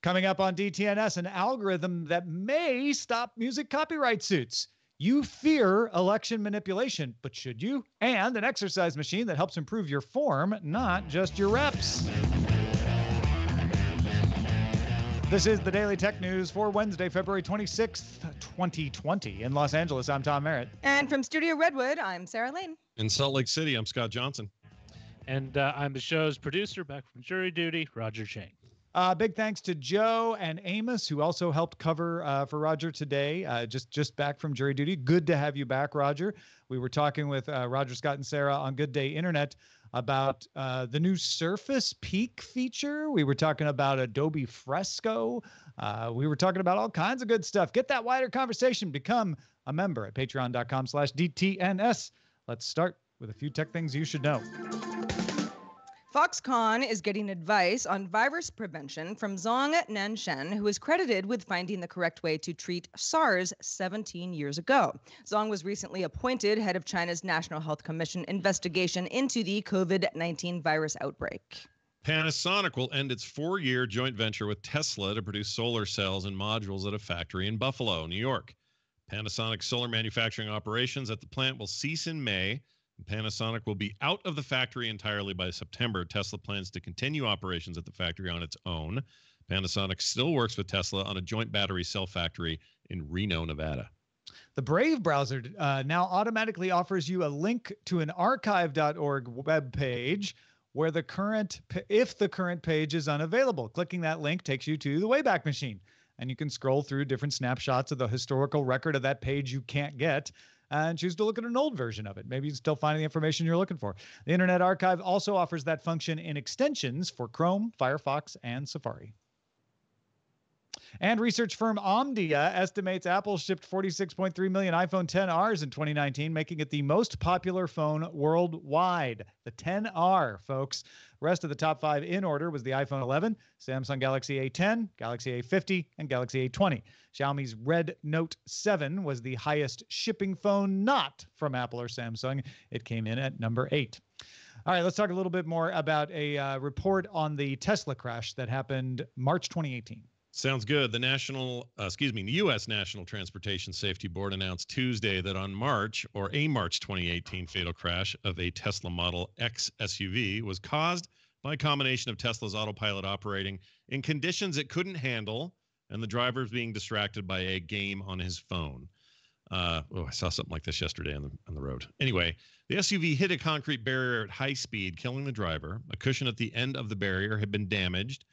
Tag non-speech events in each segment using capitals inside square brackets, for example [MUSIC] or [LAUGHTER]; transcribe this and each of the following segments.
Coming up on DTNS, an algorithm that may stop music copyright suits. You fear election manipulation, but should you? And an exercise machine that helps improve your form, not just your reps. This is the Daily Tech News for Wednesday, February 26th, 2020. In Los Angeles, I'm Tom Merritt. And from Studio Redwood, I'm Sarah Lane. In Salt Lake City, I'm Scott Johnson. And uh, I'm the show's producer, back from jury duty, Roger Chang. Uh, big thanks to Joe and Amos, who also helped cover uh, for Roger today. Uh, just just back from jury duty. Good to have you back, Roger. We were talking with uh, Roger Scott and Sarah on Good Day Internet about uh, the new Surface Peak feature. We were talking about Adobe Fresco. Uh, we were talking about all kinds of good stuff. Get that wider conversation. Become a member at patreon.com slash DTNS. Let's start with a few tech things you should know. Foxconn is getting advice on virus prevention from Zhong Nanshan, who is credited with finding the correct way to treat SARS 17 years ago. Zhong was recently appointed head of China's National Health Commission investigation into the COVID 19 virus outbreak. Panasonic will end its four year joint venture with Tesla to produce solar cells and modules at a factory in Buffalo, New York. Panasonic's solar manufacturing operations at the plant will cease in May Panasonic will be out of the factory entirely by September. Tesla plans to continue operations at the factory on its own. Panasonic still works with Tesla on a joint battery cell factory in Reno, Nevada. The Brave browser uh, now automatically offers you a link to an archive.org web page where the current if the current page is unavailable. Clicking that link takes you to the Wayback Machine and you can scroll through different snapshots of the historical record of that page you can't get and choose to look at an old version of it. Maybe you still find the information you're looking for. The Internet Archive also offers that function in extensions for Chrome, Firefox, and Safari. And research firm Omdia estimates Apple shipped 46.3 million iPhone 10Rs in 2019, making it the most popular phone worldwide. The 10R, folks. Rest of the top five in order was the iPhone 11, Samsung Galaxy A10, Galaxy A50, and Galaxy A20. Xiaomi's Red Note 7 was the highest shipping phone not from Apple or Samsung. It came in at number eight. All right, let's talk a little bit more about a uh, report on the Tesla crash that happened March 2018. Sounds good. The national, uh, excuse me, the U.S. National Transportation Safety Board announced Tuesday that on March or a March 2018 fatal crash of a Tesla Model X SUV was caused by a combination of Tesla's autopilot operating in conditions it couldn't handle and the driver's being distracted by a game on his phone. Uh, oh, I saw something like this yesterday on the on the road. Anyway, the SUV hit a concrete barrier at high speed, killing the driver. A cushion at the end of the barrier had been damaged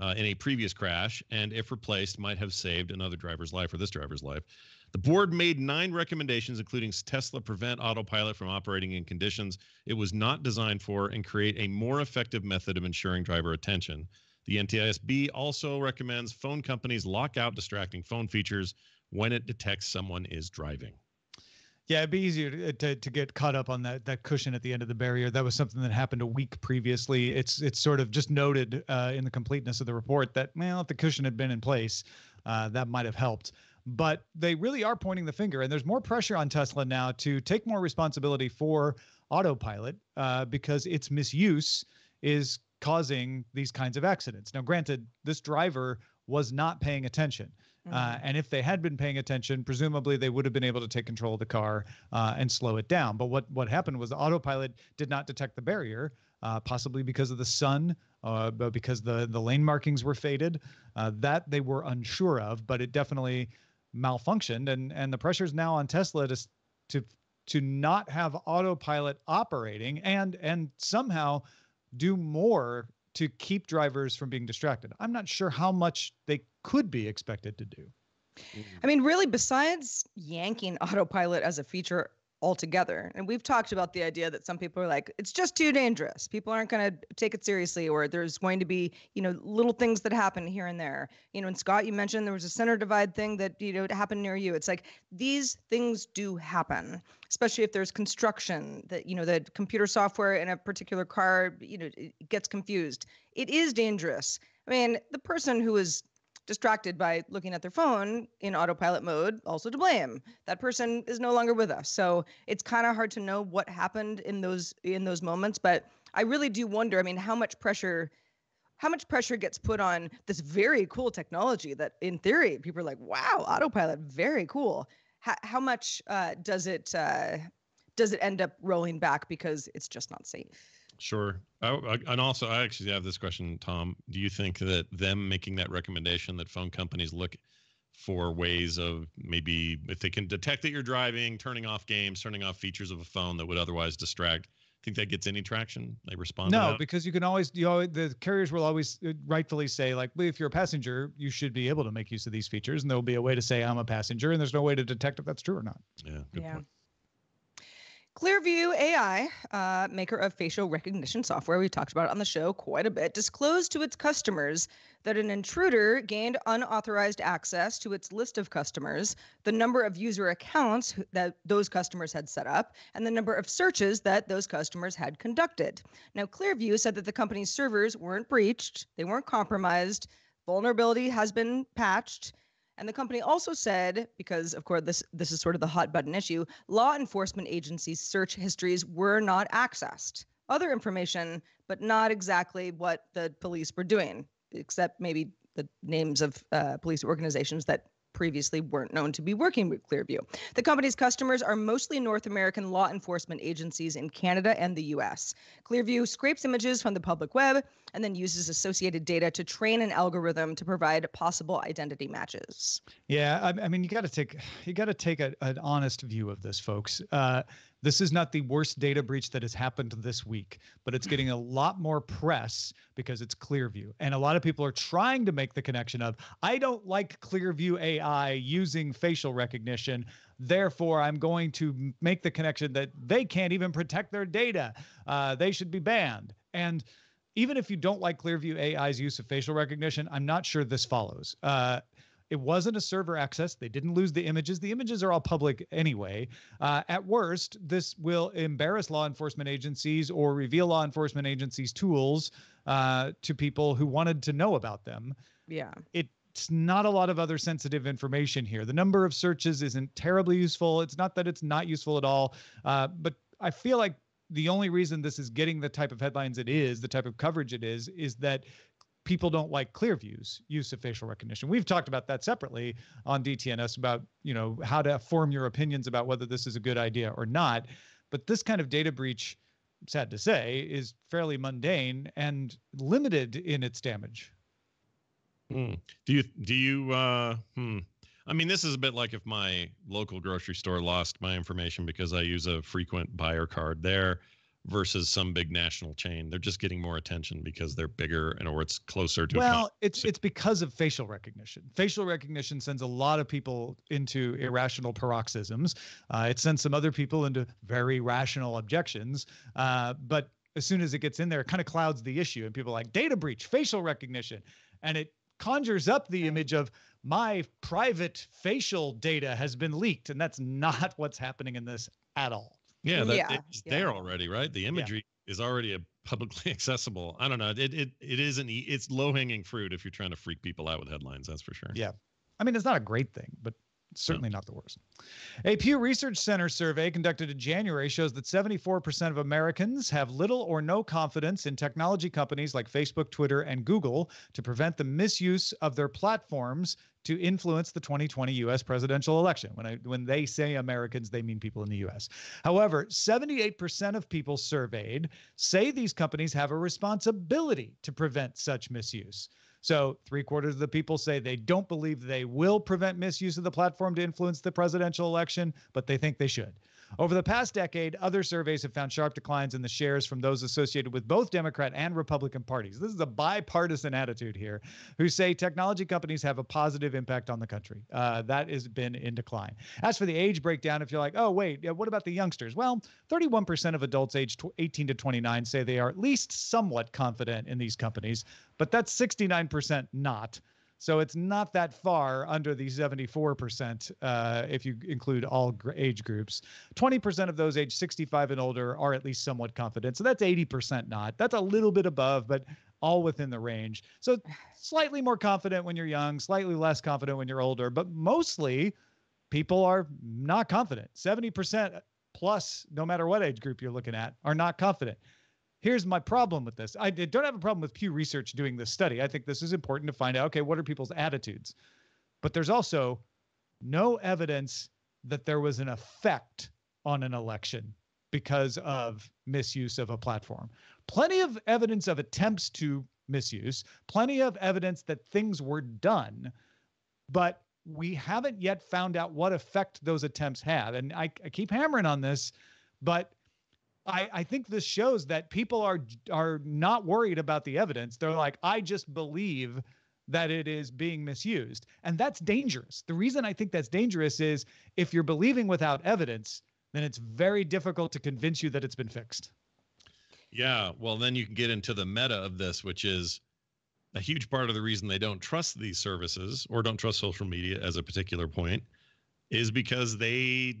uh, in a previous crash, and if replaced, might have saved another driver's life or this driver's life. The board made nine recommendations, including Tesla prevent autopilot from operating in conditions it was not designed for and create a more effective method of ensuring driver attention. The NTSB also recommends phone companies lock out distracting phone features when it detects someone is driving. Yeah, it'd be easier to, to, to, get caught up on that that cushion at the end of the barrier. That was something that happened a week previously. It's it's sort of just noted uh, in the completeness of the report that well, if the cushion had been in place, uh, that might have helped. But they really are pointing the finger, and there's more pressure on Tesla now to take more responsibility for autopilot uh, because its misuse is causing these kinds of accidents. Now, granted, this driver was not paying attention. Uh, mm-hmm. Uh, and if they had been paying attention, presumably they would have been able to take control of the car uh, and slow it down. But what, what happened was the autopilot did not detect the barrier, uh, possibly because of the sun, uh, but because the, the lane markings were faded. Uh, that they were unsure of, but it definitely malfunctioned. And, and the pressure is now on Tesla to, to, to not have autopilot operating and, and somehow do more to keep drivers from being distracted. I'm not sure how much they could be expected to do. I mean, really, besides yanking [LAUGHS] autopilot as a feature altogether. And we've talked about the idea that some people are like, it's just too dangerous. People aren't going to take it seriously, or there's going to be, you know, little things that happen here and there. You know, and Scott, you mentioned there was a center divide thing that, you know, happened near you. It's like these things do happen, especially if there's construction that, you know, the computer software in a particular car, you know, gets confused. It is dangerous. I mean, the person who is distracted by looking at their phone in autopilot mode, also to blame. That person is no longer with us. So it's kind of hard to know what happened in those in those moments. But I really do wonder, I mean, how much pressure how much pressure gets put on this very cool technology that in theory people are like wow autopilot very cool how, how much uh, does it uh, does it end up rolling back because it's just not safe Sure. I, I, and also, I actually have this question, Tom. Do you think that them making that recommendation that phone companies look for ways of maybe if they can detect that you're driving, turning off games, turning off features of a phone that would otherwise distract, think that gets any traction? They respond. No, because you can always, you know, the carriers will always uh, rightfully say, like, well, if you're a passenger, you should be able to make use of these features, and there'll be a way to say I'm a passenger, and there's no way to detect if that's true or not. Yeah. Good yeah. point. Clearview AI, uh, maker of facial recognition software, we talked about on the show quite a bit, disclosed to its customers that an intruder gained unauthorized access to its list of customers, the number of user accounts that those customers had set up, and the number of searches that those customers had conducted. Now, Clearview said that the company's servers weren't breached, they weren't compromised, vulnerability has been patched and the company also said, because of course this this is sort of the hot button issue, law enforcement agencies' search histories were not accessed. Other information, but not exactly what the police were doing, except maybe the names of uh, police organizations that previously weren't known to be working with Clearview. The company's customers are mostly North American law enforcement agencies in Canada and the US. Clearview scrapes images from the public web and then uses associated data to train an algorithm to provide possible identity matches. Yeah, I, I mean, you got to take you got to take a, an honest view of this, folks. Uh, this is not the worst data breach that has happened this week, but it's getting a lot more press because it's Clearview. And a lot of people are trying to make the connection of, I don't like Clearview AI using facial recognition. Therefore, I'm going to make the connection that they can't even protect their data. Uh, they should be banned. And even if you don't like Clearview AI's use of facial recognition, I'm not sure this follows. Uh, it wasn't a server access. They didn't lose the images. The images are all public anyway. Uh, at worst, this will embarrass law enforcement agencies or reveal law enforcement agencies' tools uh, to people who wanted to know about them. Yeah. It's not a lot of other sensitive information here. The number of searches isn't terribly useful. It's not that it's not useful at all, uh, but I feel like the only reason this is getting the type of headlines it is, the type of coverage it is, is that people don't like Clearview's use of facial recognition. We've talked about that separately on DTNS about, you know, how to form your opinions about whether this is a good idea or not. But this kind of data breach, sad to say, is fairly mundane and limited in its damage. Hmm. Do you do you uh hmm. I mean, this is a bit like if my local grocery store lost my information because I use a frequent buyer card there versus some big national chain. They're just getting more attention because they're bigger and or it's closer to. Well, it's it's because of facial recognition. Facial recognition sends a lot of people into irrational paroxysms. Uh, it sends some other people into very rational objections. Uh, but as soon as it gets in there, it kind of clouds the issue, and people are like data breach, facial recognition, and it conjures up the image of my private facial data has been leaked, and that's [LAUGHS] not what's happening in this at all. Yeah, that, Yeah, it's yeah. there already, right? The imagery is already a publicly [LAUGHS] accessible. I don't know. It it it isn't. e- It's low hanging fruit if you're trying to freak people out with headlines. That's for sure. Yeah. I mean, it's not a great thing, but certainly not the worst. A Pew Research Center survey conducted in January shows that 74% of Americans have little or no confidence in technology companies like Facebook, Twitter, and Google to prevent the misuse of their platforms to influence the 2020 US presidential election. When I when they say Americans, they mean people in the US. However, 78% of people surveyed say these companies have a responsibility to prevent such misuse. So, three quarters of the people say they don't believe they will prevent misuse of the platform to influence the presidential election, but they think they should. Over the past decade, other surveys have found sharp declines in the shares from those associated with both Democrat and Republican parties. This is a bipartisan attitude here, who say technology companies have a positive impact on the country. Uh, that has been in decline. As for the age breakdown, if you're like, oh, wait, what about the youngsters? Well, 31% of adults aged 18 to 29 say they are at least somewhat confident in these companies, but that's 69% not. So it's not that far under the 74% uh, if you include all age groups. 20% of those aged 65 and older are at least somewhat confident. So that's 80% not. That's a little bit above, but all within the range. So slightly more confident when you're young, slightly less confident when you're older, but mostly people are not confident. 70% plus, no matter what age group you're looking at, are not confident. Here's my problem with this. I don't have a problem with Pew Research doing this study. I think this is important to find out okay, what are people's attitudes? But there's also no evidence that there was an effect on an election because of misuse of a platform. Plenty of evidence of attempts to misuse, plenty of evidence that things were done, but we haven't yet found out what effect those attempts had. And I, I keep hammering on this, but I, I think this shows that people are are not worried about the evidence. They're like, I just believe that it is being misused. And that's dangerous. The reason I think that's dangerous is if you're believing without evidence, then it's very difficult to convince you that it's been fixed. Yeah, well, then you can get into the meta of this, which is a huge part of the reason they don't trust these services or don't trust social media as a particular point is because they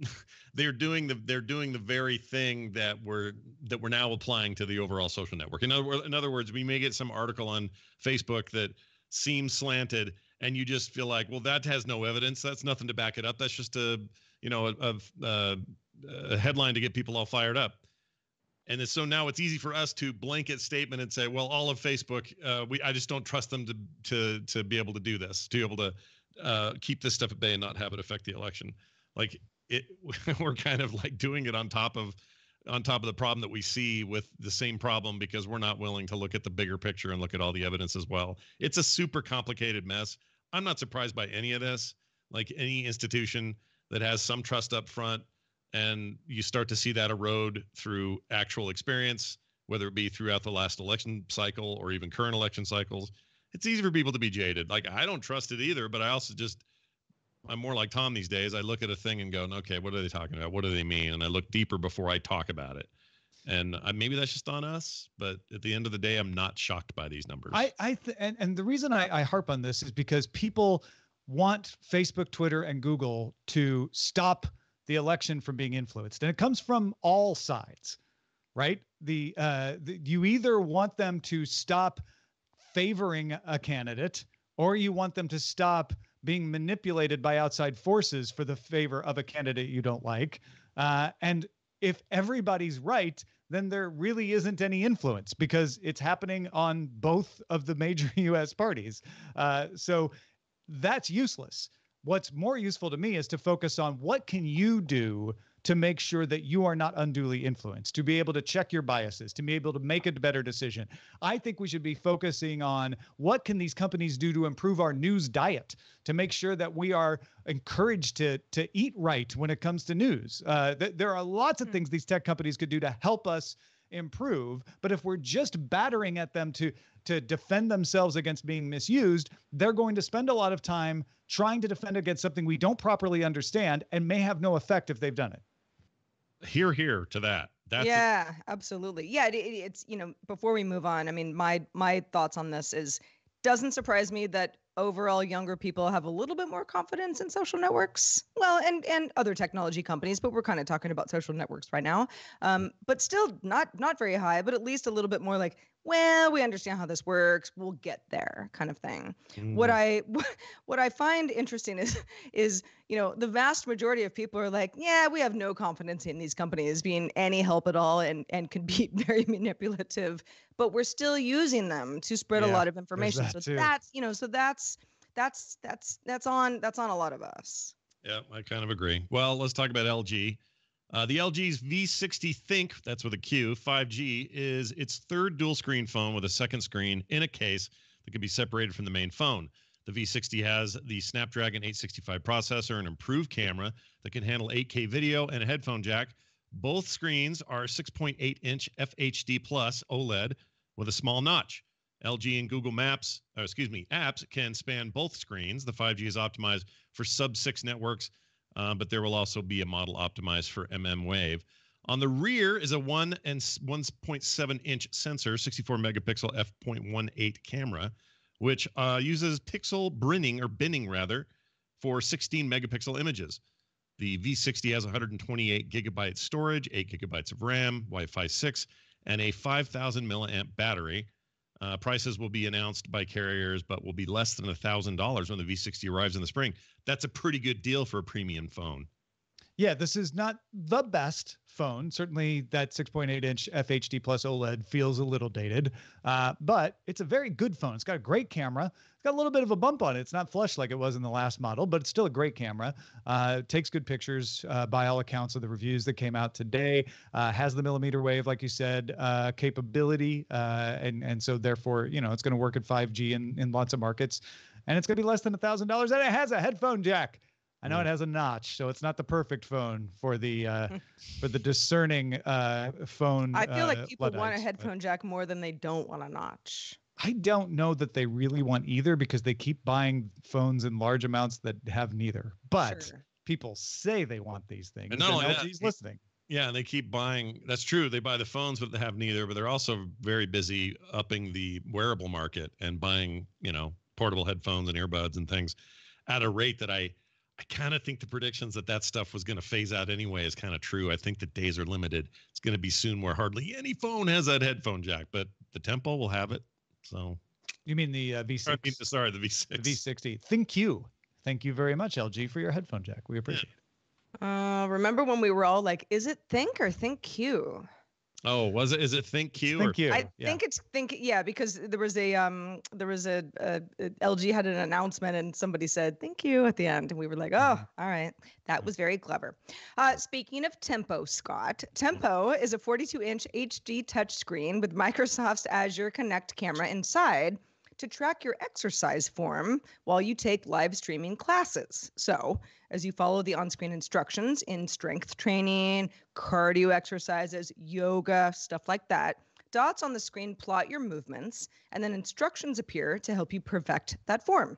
[LAUGHS] they're doing the they're doing the very thing that we're that we're now applying to the overall social network. In other, in other words, we may get some article on Facebook that seems slanted, and you just feel like, well, that has no evidence. That's nothing to back it up. That's just a you know a, a, a headline to get people all fired up. And so now it's easy for us to blanket statement and say, well, all of Facebook, uh, we I just don't trust them to to to be able to do this, to be able to uh, keep this stuff at bay and not have it affect the election. Like it, [LAUGHS] we're kind of like doing it on top of on top of the problem that we see with the same problem because we're not willing to look at the bigger picture and look at all the evidence as well. It's a super complicated mess. I'm not surprised by any of this. Like any institution that has some trust up front and you start to see that erode through actual experience, whether it be throughout the last election cycle or even current election cycles. It's easy for people to be jaded. Like I don't trust it either, but I also just I'm more like Tom these days. I look at a thing and go, okay, what are they talking about? What do they mean? And I look deeper before I talk about it. And I, maybe that's just on us, but at the end of the day, I'm not shocked by these numbers. I, I, th- and, and the reason I, I harp on this is because people want Facebook, Twitter, and Google to stop the election from being influenced, and it comes from all sides, right? The, uh, the you either want them to stop favoring a candidate, or you want them to stop being manipulated by outside forces for the favor of a candidate you don't like. Uh, and if everybody's right, then there really isn't any influence because it's happening on both of the major [LAUGHS] US parties. Uh, so that's useless. What's more useful to me is to focus on what can you do to make sure that you are not unduly influenced, to be able to check your biases, to be able to make a better decision. I think we should be focusing on what can these companies do to improve our news diet, to make sure that we are encouraged to to eat right when it comes to news. Uh, th- there are lots of hmm. things these tech companies could do to help us improve but if we're just battering at them to to defend themselves against being misused they're going to spend a lot of time trying to defend against something we don't properly understand and may have no effect if they've done it Hear, here to that. That's yeah, a- absolutely. Yeah, it, it's you know before we move on, I mean my my thoughts on this is doesn't surprise me that overall younger people have a little bit more confidence in social networks well and and other technology companies but we're kind of talking about social networks right now um, but still not not very high but at least a little bit more like well, we understand how this works. We'll get there, kind of thing. Mm. [LAUGHS] What I what I find interesting is is you know the vast majority of people are like, yeah, we have no confidence in these companies being any help at all, and and can be [LAUGHS] very manipulative, but we're still using them to spread yeah, a lot of information. That so too. that's you know so that's that's that's that's on that's on a lot of us. Yeah, I kind of agree. Well, let's talk about LG. Uh, the LG's V60 ThinQ, that's with a Q, 5G, is its third dual screen phone with a second screen in a case that can be separated from the main phone. The V60 has the Snapdragon 865 processor, an improved camera that can handle 8K video, and a headphone jack. Both screens are 6.8 inch FHD Plus OLED with a small notch. LG and Google Maps, excuse me, apps can span both screens. The 5G is optimized for sub 6 networks uh, but there will also be a model optimized for MM Wave. On the rear is a 1 and 1.7 inch sensor, 64 megapixel f.18 camera, which uh, uses pixel binning or binning rather for 16 megapixel images. The V60 has 128 gigabyte storage, 8 gigabytes of RAM, Wi-Fi 6, and a 5,000 milliamp battery. Uh, prices will be announced by carriers, but will be less than $1,000 when the V60 arrives in the spring. That's a pretty good deal for a premium phone. Yeah, this is not the best phone. Certainly, that 6.8 inch FHD plus OLED feels a little dated, uh, but it's a very good phone. It's got a great camera. It's got a little bit of a bump on it. It's not flush like it was in the last model, but it's still a great camera. Uh, takes good pictures uh, by all accounts of the reviews that came out today. Uh, has the millimeter wave, like you said, uh, capability, uh, and and so therefore, you know, it's going to work at 5G in in lots of markets, and it's going to be less than a thousand dollars, and it has a headphone jack. I know it has a notch, so it's not the perfect phone for the uh, for the discerning uh, phone. I feel uh, like people want a Luddites, but headphone jack more than they don't want a notch. I don't know that they really want either because they keep buying phones in large amounts that have neither. But Sure. people say they want these things, And not only that, LG's it- listening. Yeah, and they keep buying. That's true. They buy the phones, but they have neither. But they're also very busy upping the wearable market and buying, you know, portable headphones and earbuds and things at a rate that I, I kind of think the predictions that that stuff was going to phase out anyway is kind of true. I think the days are limited. It's going to be soon where hardly any phone has that headphone jack, but the Tempo will have it. So, You mean the uh, V6? I mean, sorry, the the V6. The V60. Thank you. Thank you very much, LG, for your headphone jack. We appreciate it. Uh, remember when we were all like, "Is it Think or Think Q?" Oh, was it? Is it Think Q or Thank you. I yeah. think it's Think, yeah, because there was a um, there was a, a, a LG had an announcement and somebody said "Thank you" at the end, and we were like, "Oh, Mhm. all right, that was very clever." Uh, speaking of Tempo, Scott, Tempo is a 42-inch HD touchscreen with Microsoft's Azure Kinect camera inside to track your exercise form while you take live streaming classes. So, as you follow the on screen instructions in strength training, cardio exercises, yoga, stuff like that, dots on the screen plot your movements, and then instructions appear to help you perfect that form.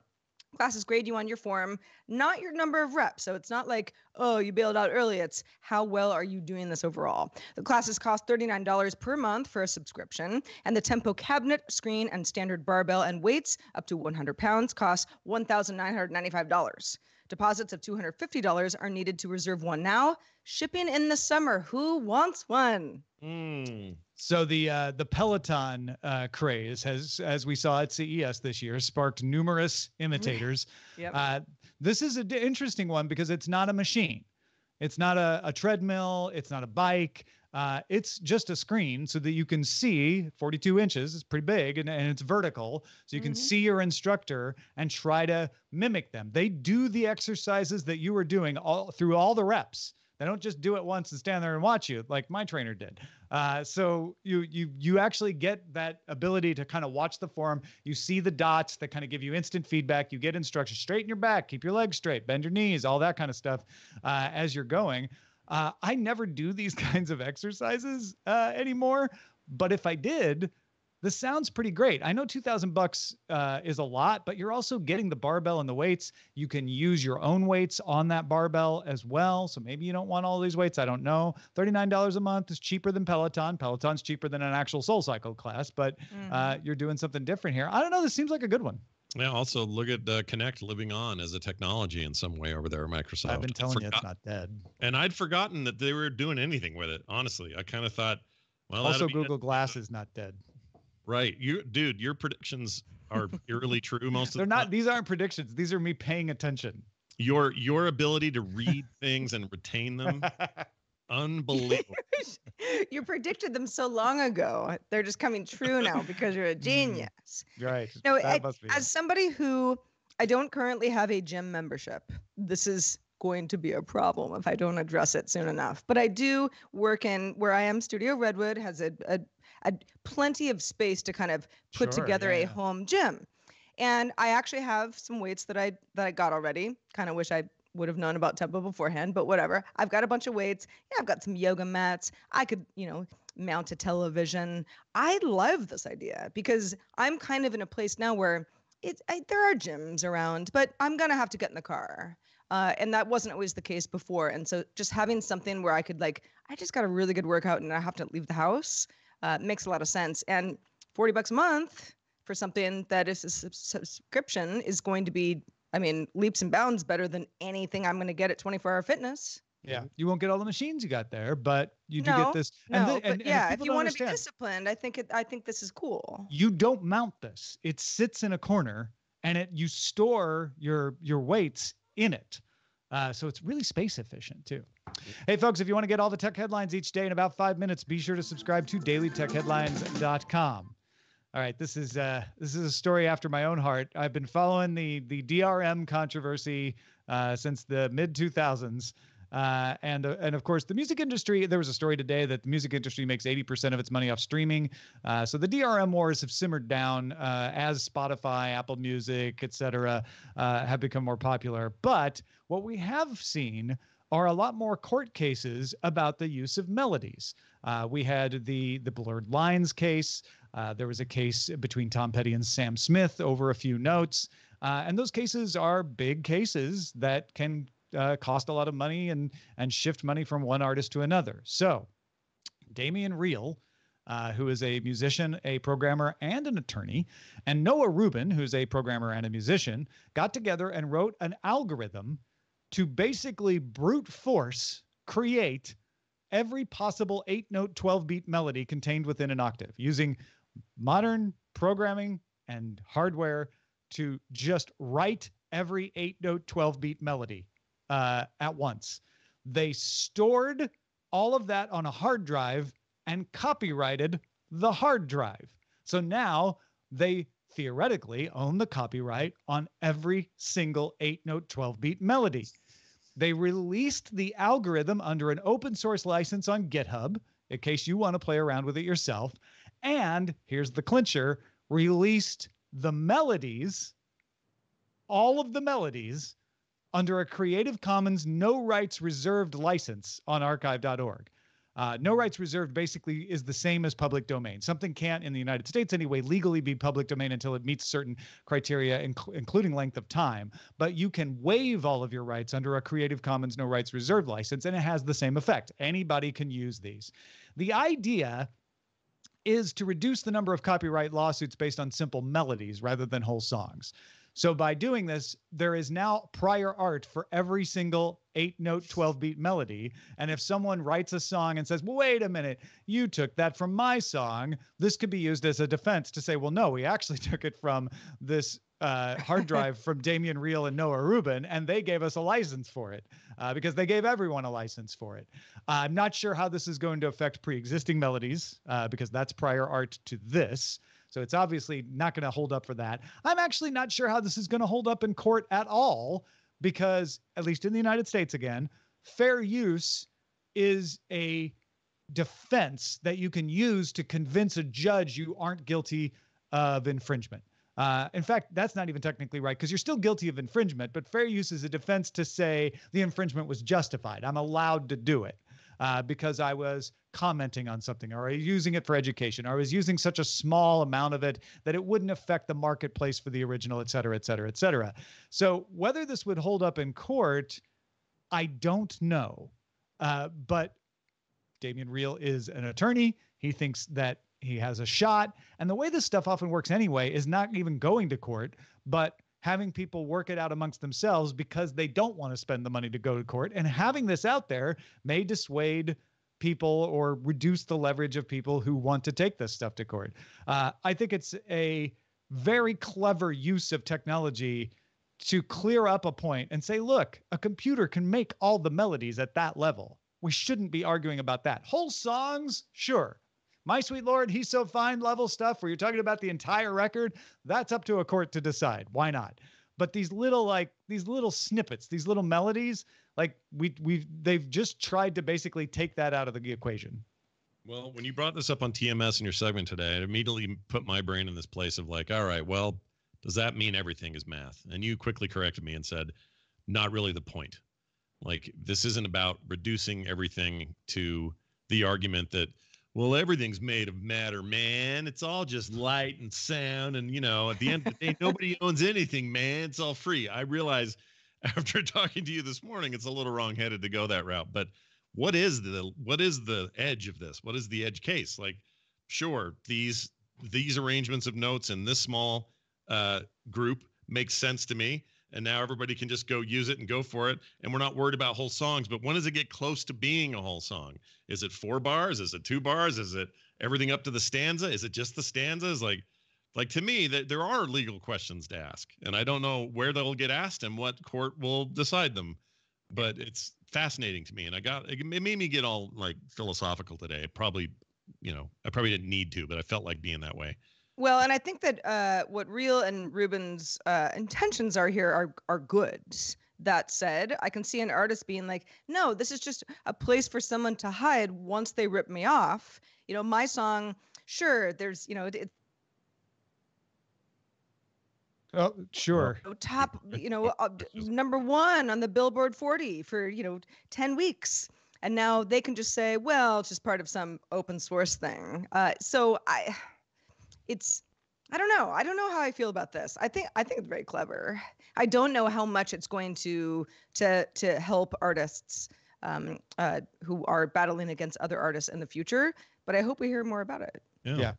Classes grade you on your form, not your number of reps. So it's not like, oh, you bailed out early. It's how well are you doing this overall. The classes cost $39 per month for a subscription, and the Tempo cabinet, screen, and standard barbell and weights up to 100 pounds cost $1,995. Deposits of $250 are needed to reserve one now. Shipping in the summer. Who wants one? Mm. So the uh, the Peloton uh, craze has, as we saw at CES this year, sparked numerous imitators. [LAUGHS] Yep. Uh, this is an interesting one because it's not a machine. It's not a, a treadmill. It's not a bike. Uh, it's just a screen so that you can see 42 inches. It's pretty big and, and it's vertical. So you can Mhm. see your instructor and try to mimic them. They do the exercises that you were doing all through all the reps. They don't just do it once and stand there and watch you like my trainer did. Uh, so you you you actually get that ability to kind of watch the form. You see the dots that kind of give you instant feedback. You get instructions: straighten your back, keep your legs straight, bend your knees, all that kind of stuff uh, as you're going. Uh, I never do these [LAUGHS] kinds of exercises uh, anymore, but if I did, this sounds pretty great. I know 2000 bucks uh, is a lot, but you're also getting the barbell and the weights. You can use your own weights on that barbell as well. So maybe you don't want all these weights. I don't know. $39 a month is cheaper than Peloton. Peloton's cheaper than an actual Soul Cycle class, but Mm-hmm. uh, you're doing something different here. I don't know. This seems like a good one. Yeah. Also, look at uh, Kinect living on as a technology in some way over there at Microsoft. I've been telling you it's not dead. And I'd forgotten that they were doing anything with it. Honestly, I kind of thought, well, also, that'd be it. Google Glass is not dead. right? You, dude, your predictions are eerily true most of They're the not. time. These aren't predictions. These are me paying attention. Your your ability to read things and retain them, [LAUGHS] unbelievable. [LAUGHS] you predicted them so long ago. They're just coming true now because you're a [LAUGHS] mm. genius. right. No, that I-. As somebody who I don't currently have a gym membership, this is going to be a problem if I don't address it soon enough. But I do work in where I am. Studio Redwood has a, a, a plenty of space to kind of put Sure, together yeah, a yeah. home gym. And I actually have some weights that I that I got already. Kind of wish I would have known about tempo beforehand, but whatever. I've got a bunch of weights. Yeah, I've got some yoga mats. I could, you know, mount a television. I love this idea because I'm kind of in a place now where it's I, there are gyms around, but I'm gonna have to get in the car. Uh, and that wasn't always the case before. And so just having something where I could like, I just got a really good workout and I have to leave the house uh, makes a lot of sense. And 40 bucks a month for something that is a subscription is going to be, I mean, leaps and bounds better than anything I'm going to get at 24 Hour Fitness. yeah. You won't get all the machines you got there, but you do No, get this. No, and the- but and- and yeah, if people you want to be disciplined, I think it, I think this is cool. you don't mount this. It sits in a corner and it you store your your weights in it. Uh, so it's really space efficient too. Hey, folks, if you want to get all the tech headlines each day in about five minutes, be sure to subscribe to dailytechheadlines.com. All right, this is uh, this is a story after my own heart. I've been following the the DRM controversy uh, since the mid 2000s. Uh, and uh, and of course the music industry. There was a story today that the music industry makes 80% of its money off streaming. Uh, so the DRM wars have simmered down uh, as Spotify, Apple Music, etc., uh, have become more popular. But what we have seen are a lot more court cases about the use of melodies. Uh, we had the the blurred lines case. There was a case between Tom Petty and Sam Smith over a few notes. Uh, and those cases are big cases that can uh, cost a lot of money and and shift money from one artist to another. So, Damien Riehl, uh, who is a musician, a programmer, and an attorney, and Noah Rubin, who's a programmer and a musician, got together and wrote an algorithm to basically brute force create every possible eight note, 12 beat melody contained within an octave using modern programming and hardware to just write every eight note, 12 beat melody uh, at once. They stored all of that on a hard drive and copyrighted the hard drive. So now they theoretically own the copyright on every single eight note, 12 beat melody. They released the algorithm under an open source license on GitHub in case you want to play around with it yourself. And here's the clincher released the melodies, all of the melodies under a Creative Commons no rights reserved license on archive.org. Uh, no rights reserved basically is the same as public domain. Something can't, in the United States anyway, legally be public domain until it meets certain criteria, inc- including length of time. But you can waive all of your rights under a Creative Commons no rights reserved license, and it has the same effect. Anybody can use these. The idea is to reduce the number of copyright lawsuits based on simple melodies rather than whole songs. So by doing this, there is now prior art for every single eight note, 12 beat melody. And if someone writes a song and says, well, wait a minute, you took that from my song, this could be used as a defense to say, well, no, we actually [LAUGHS] took it from this uh, hard [LAUGHS] drive from Damien Riehl and Noah Rubin, and they gave us a license for it uh, because they gave everyone a license for it. Uh, I'm not sure how this is going to affect pre existing melodies uh, because that's prior art to this. So it's obviously not going to hold up for that. I'm actually not sure how this is going to hold up in court at all because, at least in the United States again, fair use is a defense that you can use to convince a judge you aren't guilty of infringement. Uh, in fact, that's not even technically right because you're still guilty of infringement, but fair use is a defense to say the infringement was justified. I'm allowed to do it uh, because I was commenting on something or using it for education or I was using such a small amount of it that it wouldn't affect the marketplace for the original, et cetera, et cetera, et cetera. So whether this would hold up in court, I don't know. Uh, but Damien Riehl is an attorney. He thinks that he has a shot. And the way this stuff often works anyway is not even going to court, but having people work it out amongst themselves because they don't want to spend the money to go to court. And having this out there may dissuade people or reduce the leverage of people who want to take this stuff to court. Uh, I think it's a very clever use of technology to clear up a point and say, look, a computer can make all the melodies at that level. We shouldn't be arguing about that. Whole songs, sure. My Sweet Lord, He's So Fine level stuff where you're talking about the entire record, that's up to a court to decide. Why not? But these little like these little snippets, these little melodies, like we we they've just tried to basically take that out of the equation. Well, when you brought this up on TMS in your segment today, it immediately put my brain in this place of like, all right, well, does that mean everything is math? And you quickly corrected me and said, not really the point. Like this isn't about reducing everything to the argument that well, everything's made of matter, man. It's all just light and sound. And, you know, at the end of the day, nobody [LAUGHS] owns anything, man. It's all free. I realize [LAUGHS] after talking to you this morning, it's a little wrongheaded to go that route. But what is the what is the edge of this? What is the edge case? Like, sure, these these arrangements of notes in this small uh, group makes sense to me and now everybody can just go use it and go for it and we're not worried about whole songs but when does it get close to being a whole song? Is it four bars? Is it two bars? Is it everything up to the stanza? Is it just the stanzas? Like like to me that there are legal questions to ask and i don't know where they'll get asked and what court will decide them but it's fascinating to me, and I got it made me get all like philosophical today. Probably, you know, I probably didn't need to, but I felt like being that way. Well, and I think that uh, what Riehl and Rubin's uh, intentions are here are are good. That said, I can see an artist being like, "No, this is just a place for someone to hide once they rip me off." You know, my song, sure, there's, you know, it, Oh, sure. top, [LAUGHS] you know, uh, number one on the Billboard 40 for, you know, 10 weeks. And now they can just say, well, it's just part of some open source thing. Uh, so I, it's, I don't know. I don't know how I feel about this. I think I think it's very clever. I don't know how much it's going to to to help artists um, uh, who are battling against other artists in the future. But I hope we hear more about it. Yeah. Yeah.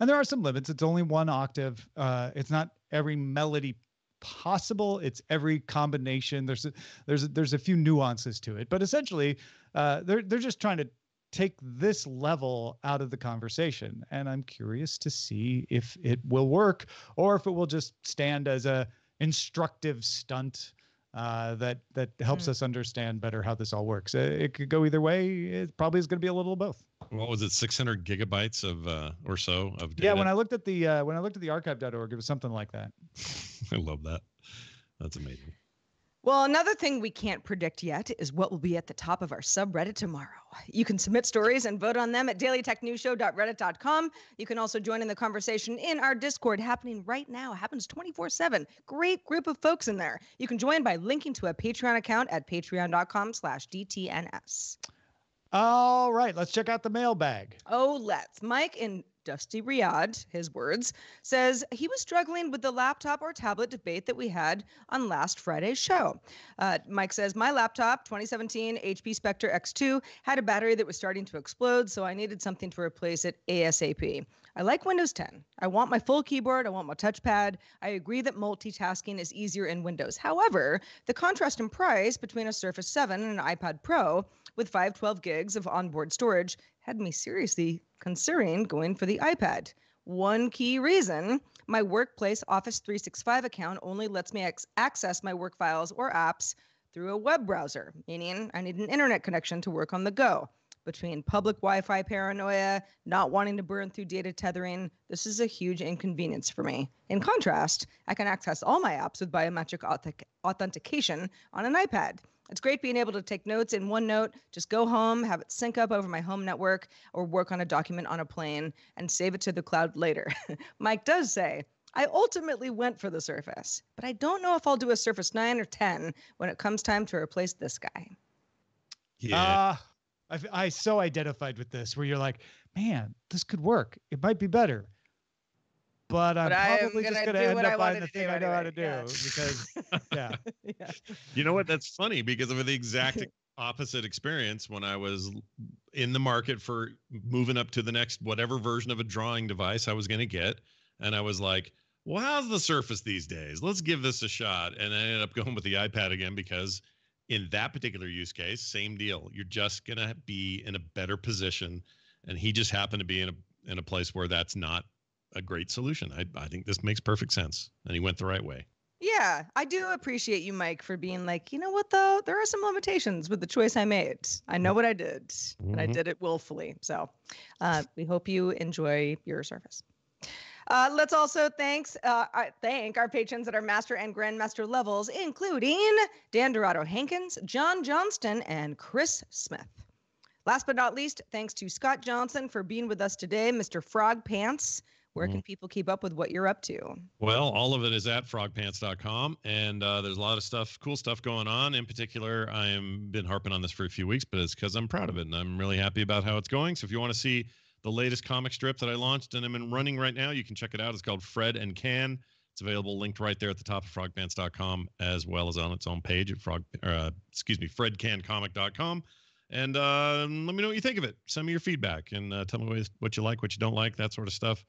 And there are some limits. It's only one octave. Uh, it's not every melody possible. It's every combination. There's a, there's a, there's a few nuances to it, but essentially, uh, they're they're just trying to take this level out of the conversation. And I'm curious to see if it will work or if it will just stand as a instructive stunt uh, that that helps Mm. us understand better how this all works. Uh, it could go either way. It probably is going to be a little of both. What was it? 600 gigabytes of uh, or so of data. Yeah, when I looked at the uh, when I looked at the archive.org, it was something like that. [LAUGHS] I love that. That's amazing. Well, another thing we can't predict yet is what will be at the top of our subreddit tomorrow. You can submit stories and vote on them at dailytechnewsshow.reddit.com. You can also join in the conversation in our Discord happening right now. It happens 24/7. Great group of folks in there. You can join by linking to a Patreon account at patreon.com slash DTNS. All right, let's check out the mailbag. Oh, let's. Mike in Dusty Riyadh, his words, says he was struggling with the laptop or tablet debate that we had on last Friday's show. Uh, Mike says, My laptop, 2017 HP Spectre X2, had a battery that was starting to explode, so I needed something to replace it ASAP. I like Windows 10. I want my full keyboard. I want my touchpad. I agree that multitasking is easier in Windows. However, the contrast in price between a Surface 7 and an iPad Pro with 512 gigs of onboard storage had me seriously considering going for the iPad. One key reason my workplace Office 365 account only lets me ex- access my work files or apps through a web browser, meaning I need an internet connection to work on the go. Between public Wi Fi paranoia, not wanting to burn through data tethering, this is a huge inconvenience for me. In contrast, I can access all my apps with biometric authentic- authentication on an iPad. It's great being able to take notes in OneNote, just go home, have it sync up over my home network, or work on a document on a plane and save it to the cloud later. [LAUGHS] Mike does say, I ultimately went for the Surface, but I don't know if I'll do a Surface 9 or 10 when it comes time to replace this guy. Yeah. Uh, I, f- I so identified with this where you're like, man, this could work. It might be better. But I'm But probably just gonna going to end what up buying the thing I know how to do yeah. because, [LAUGHS] yeah. yeah. You know what? That's funny because of the exact opposite experience when I was in the market for moving up to the next whatever version of a drawing device I was going to get. And I was like, well, how's the Surface these days? Let's give this a shot. And I ended up going with the iPad again because in that particular use case, same deal. You're just going to be in a better position. And he just happened to be in a in a place where that's not a great solution. I, I think this makes perfect sense. And he went the right way. Yeah, I do appreciate you, Mike, for being like, you know what, though? There are some limitations with the choice I made. I know what I did, and I Mhm. did it willfully. So uh, we hope you enjoy your service. Uh, let's also thanks uh, thank our patrons at our master and grandmaster levels, including Dan Dorado Hankins, John Johnston, and Chris Smith. Last but not least, thanks to Scott Johnson for being with us today, Mr. Frog Pants. Where can people keep up with what you're up to? Well, all of it is at frogpants.com, and uh, there's a lot of stuff, cool stuff going on. In particular, I am been harping on this for a few weeks, but it's because I'm proud of it and I'm really happy about how it's going. So if you want to see the latest comic strip that I launched and I'm in running right now, you can check it out. It's called Fred and Can. It's available linked right there at the top of frogpants.com as well as on its own page at frog, uh, excuse me, fredcancomic.com. And uh, let me know what you think of it. Send me your feedback and uh, tell me what you like, what you don't like, that sort of stuff.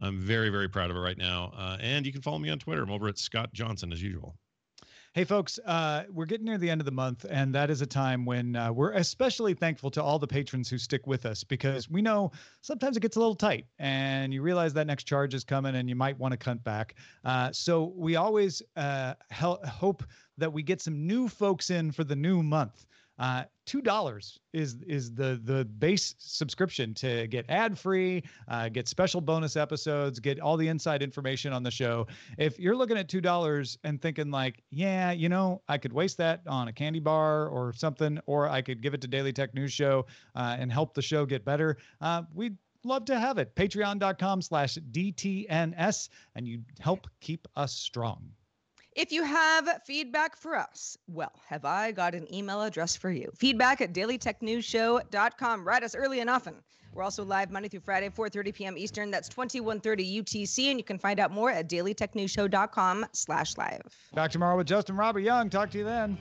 I'm very, very proud of it right now. Uh, and you can follow me on Twitter. I'm over at Scott Johnson as usual. Hey, folks, uh, we're getting near the end of the month, and that is a time when uh, we're especially thankful to all the patrons who stick with us because we know sometimes it gets a little tight and you realize that next charge is coming and you might want to cut back. Uh, so we always uh, hope that we get some new folks in for the new month. Uh, two dollars is is the the base subscription to get ad free, uh, get special bonus episodes, get all the inside information on the show. If you're looking at two dollars and thinking like, yeah, you know, I could waste that on a candy bar or something, or I could give it to Daily Tech News Show uh, and help the show get better, uh, we'd love to have it. Patreon.com slash DTNS, and you help keep us strong. If you have feedback for us, well, have I got an email address for you? Feedback at dailytechnewsshow.com. Write us early and often. We're also live Monday through Friday, 4.30 p.m. Eastern. That's 2130 UTC. And you can find out more at dailytechnewsshow.com slash live. Back tomorrow with Justin Robert Young. Talk to you then.